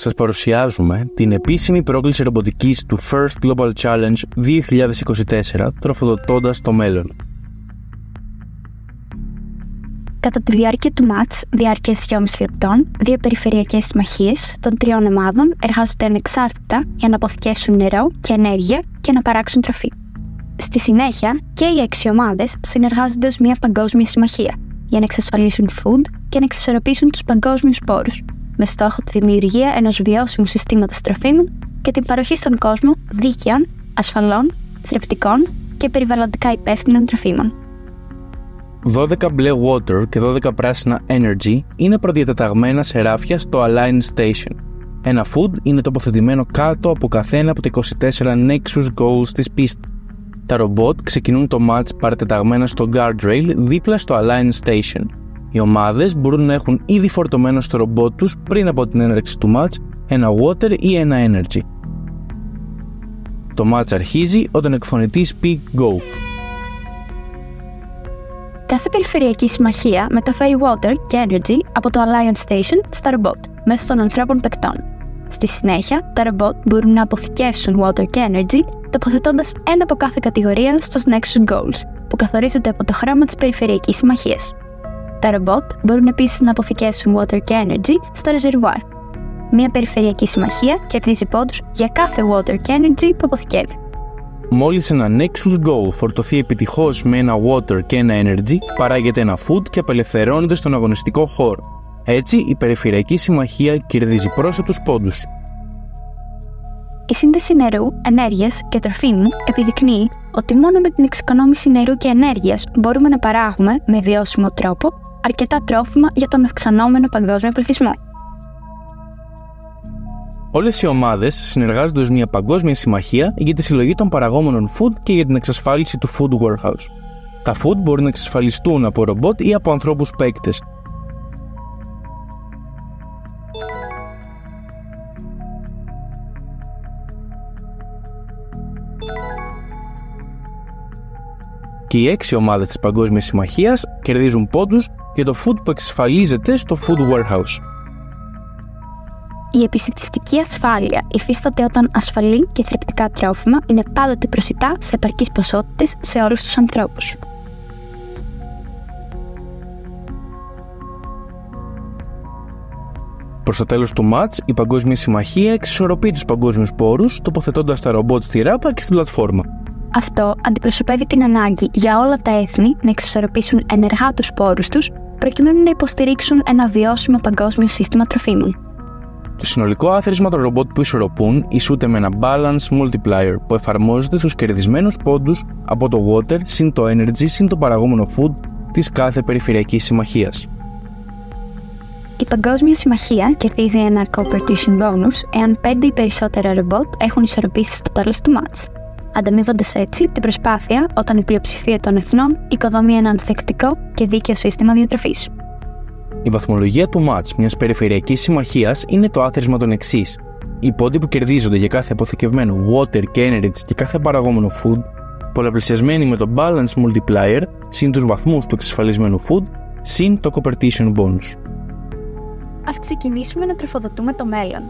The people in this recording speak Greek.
σας παρουσιάζουμε την επίσημη πρόκληση ρομποτικής του First Global Challenge 2024, τροφοδοτώντας το μέλλον. Κατά τη διάρκεια του μάτς, διάρκειας 2,5 λεπτών, δύο περιφερειακές συμμαχίες των τριών ομάδων εργάζονται ανεξάρτητα για να αποθηκεύσουν νερό και ενέργεια και να παράξουν τροφή. Στη συνέχεια, και οι έξι ομάδες συνεργάζονται ως μια παγκόσμια συμμαχία για να εξασφαλίσουν food και να εξισορροπήσουν τους παγκόσμιους πόρους, με στόχο τη δημιουργία ενός βιώσιμου συστήματος τροφίμων και την παροχή στον κόσμο δίκαιων, ασφαλών, θρεπτικών και περιβαλλοντικά υπεύθυνων τροφίμων. 12 μπλε water και 12 πράσινα energy είναι προδιατεταγμένα σε ράφια στο Align Station. Ένα food είναι τοποθετημένο κάτω από καθένα από τα 24 Nexus Goals της πίστα. Τα ρομπότ ξεκινούν το match παρατεταγμένα στο guardrail δίπλα στο Align Station. Οι ομάδες μπορούν να έχουν ήδη φορτωμένο στο ρομπότ τους πριν από την έναρξη του match ένα water ή ένα energy. Το match αρχίζει όταν εκφωνητής πει go. Κάθε περιφερειακή συμμαχία μεταφέρει water και energy από το Alliance Station στα ρομπότ μέσα των ανθρώπων παικτών. Στη συνέχεια, τα ρομπότ μπορούν να αποθηκεύσουν water και energy τοποθετώντας ένα από κάθε κατηγορία στους Nexus Goals, που καθορίζονται από το χρώμα της περιφερειακής συμμαχίας. Τα ρομπότ μπορούν επίσης να αποθηκεύσουν water και energy στο reservoir. Μία περιφερειακή συμμαχία κερδίζει πόντους για κάθε water και energy που αποθηκεύει. Μόλις ένα Nexus Goal φορτωθεί επιτυχώς με ένα water και ένα energy, παράγεται ένα food και απελευθερώνεται στον αγωνιστικό χώρο. Έτσι, η Περιφερειακή Συμμαχία κερδίζει πρόσθετου πόντους. Η σύνδεση νερού, ενέργειας και τροφίμου επιδεικνύει ότι μόνο με την εξοικονόμηση νερού και ενέργειας μπορούμε να παράγουμε με βιώσιμο τρόπο αρκετά τρόφιμα για τον αυξανόμενο παγκόσμιο πληθυσμό. Όλες οι ομάδες συνεργάζονται ω μια παγκόσμια συμμαχία για τη συλλογή των παραγόμενων food και για την εξασφάλιση του food warehouse. Τα food μπορούν να εξασφαλιστούν από ρομπότ ή από ανθρώπους παίκτες. Και οι έξι ομάδες της Παγκόσμιας Συμμαχίας κερδίζουν πόντους για το food που εξασφαλίζεται στο food warehouse. Η επιστημιστική ασφάλεια υφίσταται όταν ασφαλή και θρεπτικά τρόφιμα είναι πάντοτε προσιτά σε επαρκείς ποσότητες σε όλους τους ανθρώπους. Προς το τέλος του ματ, η Παγκόσμια Συμμαχία εξισορροπεί τους παγκόσμιους πόρους, τοποθετώντας τα ρομπότ στη ράπα και στην πλατφόρμα. Αυτό αντιπροσωπεύει την ανάγκη για όλα τα έθνη να εξισορροπήσουν ενεργά τους πόρους τους, προκειμένου να υποστηρίξουν ένα βιώσιμο παγκόσμιο σύστημα τροφίμων. Το συνολικό άθροισμα των ρομπότ που ισορροπούν ισούται με ένα balance multiplier που εφαρμόζεται στους κερδισμένους πόντους από το water συν το energy συν το παραγόμενο food της κάθε περιφερειακής συμμαχίας. Η Παγκόσμια Συμμαχία κερδίζει ένα competition bonus εάν 5 ή περισσότερα ρομπότ έχουν ισορροπήσει στο τέλος του match, ανταμείβοντα έτσι την προσπάθεια όταν η πλειοψηφία των εθνών οικοδομεί ένα ανθεκτικό και δίκαιο σύστημα διατροφής. Η βαθμολογία του match μιας περιφερειακής συμμαχίας είναι το άθροισμα των εξής. Οι πόντοι που κερδίζονται για κάθε αποθηκευμένο water και energy και κάθε παραγόμενο food, πολλαπλασιασμένοι με το balance multiplier συν τους βαθμούς του εξασφαλισμένου food συν το competition bonus. Ας ξεκινήσουμε να τροφοδοτούμε το μέλλον.